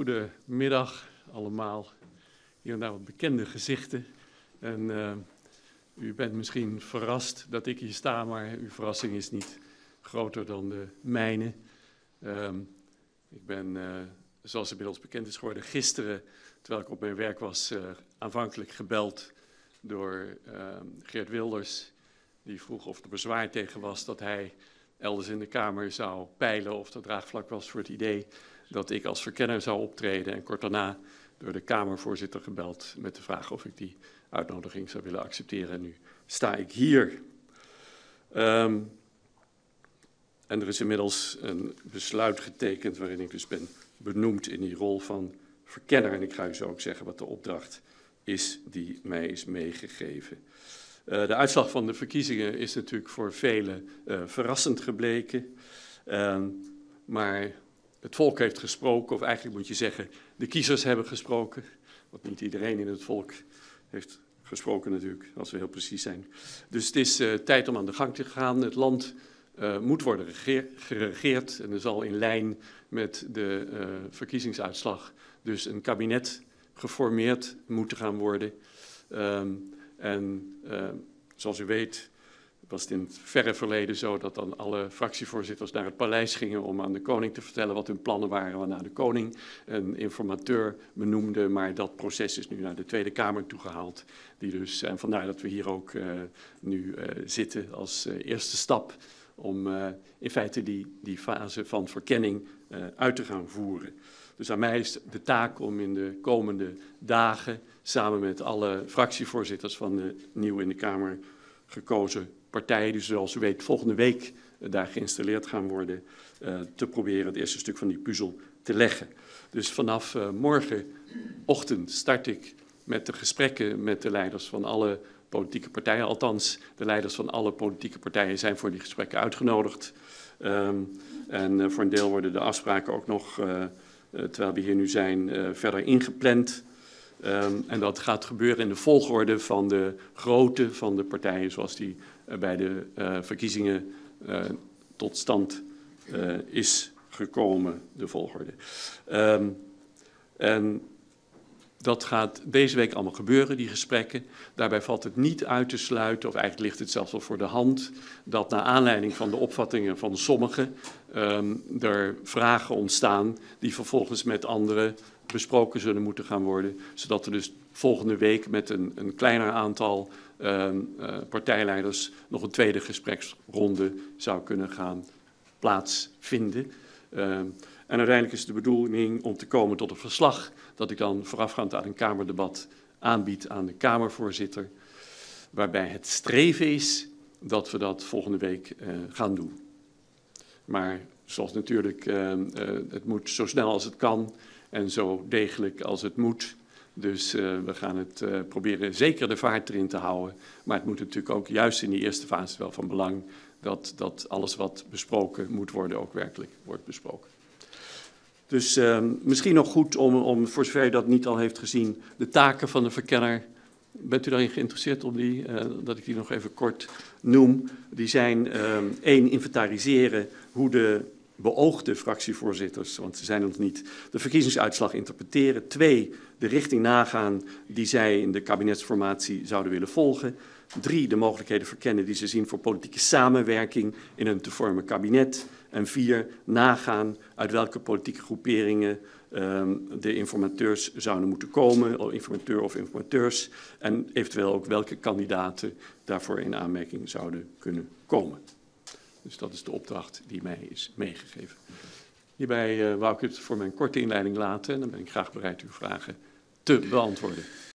Goedemiddag allemaal. Hier en daar wat bekende gezichten. En uh, u bent misschien verrast dat ik hier sta, maar uw verrassing is niet groter dan de mijne. Um, ik ben, uh, zoals inmiddels bekend is geworden, gisteren, terwijl ik op mijn werk was, uh, aanvankelijk gebeld door Geert Wilders. Die vroeg of er bezwaar tegen was dat hij elders in de Kamer zou peilen of er draagvlak was voor het idee dat ik als verkenner zou optreden. En kort daarna door de Kamervoorzitter gebeld met de vraag of ik die uitnodiging zou willen accepteren. En nu sta ik hier. Um, en er is inmiddels een besluit getekend waarin ik dus ben benoemd in die rol van verkenner. En ik ga u zo ook zeggen wat de opdracht is die mij is meegegeven. Uh, de uitslag van de verkiezingen is natuurlijk voor velen uh, verrassend gebleken. Uh, maar het volk heeft gesproken, of eigenlijk moet je zeggen, de kiezers hebben gesproken. Want niet iedereen in het volk heeft gesproken natuurlijk, als we heel precies zijn. Dus het is uh, tijd om aan de gang te gaan. Het land moet worden geregeerd en er zal in lijn met de verkiezingsuitslag dus een kabinet geformeerd moeten gaan worden. Um, en zoals u weet was het in het verre verleden zo dat dan alle fractievoorzitters naar het paleis gingen om aan de koning te vertellen wat hun plannen waren, waarna de koning een informateur benoemde. Maar dat proces is nu naar de Tweede Kamer toegehaald. Die dus, en vandaar dat we hier ook uh, nu uh, zitten als uh, eerste stap om in feite die, die fase van verkenning uit te gaan voeren. Dus aan mij is de taak om in de komende dagen samen met alle fractievoorzitters van de nieuw in de Kamer gekozen partijen die zoals u weet volgende week daar geïnstalleerd gaan worden, uh, te proberen het eerste stuk van die puzzel te leggen. Dus vanaf uh, morgenochtend start ik met de gesprekken met de leiders van alle politieke partijen. Althans, de leiders van alle politieke partijen zijn voor die gesprekken uitgenodigd. Um, en voor een deel worden de afspraken ook nog, terwijl we hier nu zijn, verder ingepland. Um, en dat gaat gebeuren in de volgorde van de grootte van de partijen zoals die uh, bij de verkiezingen tot stand is gekomen, de volgorde. Um, en dat gaat deze week allemaal gebeuren, die gesprekken. Daarbij valt het niet uit te sluiten, of eigenlijk ligt het zelfs wel voor de hand, dat naar aanleiding van de opvattingen van sommigen um, er vragen ontstaan die vervolgens met anderen besproken zullen moeten gaan worden. Zodat er dus volgende week met een, een kleiner aantal uh, uh, partijleiders nog een tweede gespreksronde zou kunnen gaan plaatsvinden. Uh, en uiteindelijk is de bedoeling om te komen tot een verslag dat ik dan voorafgaand aan een Kamerdebat aanbied aan de Kamervoorzitter. Waarbij het streven is dat we dat volgende week uh, gaan doen. Maar zoals natuurlijk, uh, uh, het moet zo snel als het kan en zo degelijk als het moet. Dus uh, we gaan het proberen zeker de vaart erin te houden. Maar het moet natuurlijk ook juist in die eerste fase wel van belang dat, dat alles wat besproken moet worden ook werkelijk wordt besproken. Dus uh, misschien nog goed om, om, voor zover u dat niet al heeft gezien, de taken van de verkenner. Bent u daarin geïnteresseerd om die, uh, dat ik die nog even kort noem? Die zijn ehm, één, inventariseren hoe de beoogde fractievoorzitters, want ze zijn nog niet, de verkiezingsuitslag interpreteren. Twee, de richting nagaan die zij in de kabinetsformatie zouden willen volgen. Drie, de mogelijkheden verkennen die ze zien voor politieke samenwerking in een te vormen kabinet. En vier, nagaan uit welke politieke groeperingen um, de informateurs zouden moeten komen, informateur of informateurs. En eventueel ook welke kandidaten daarvoor in aanmerking zouden kunnen komen. Dus dat is de opdracht die mij is meegegeven. Hierbij uh, wou ik het voor mijn korte inleiding laten en dan ben ik graag bereid uw vragen te beantwoorden.